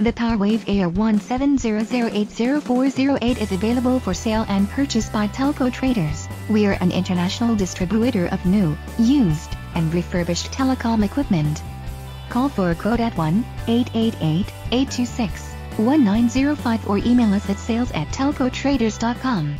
The PowerWave AR170080408 is available for sale and purchase by Telco Traders. We are an international distributor of new, used, and refurbished telecom equipment. Call for a quote at 1-888-826-1905 or email us at sales at telcotraders.com.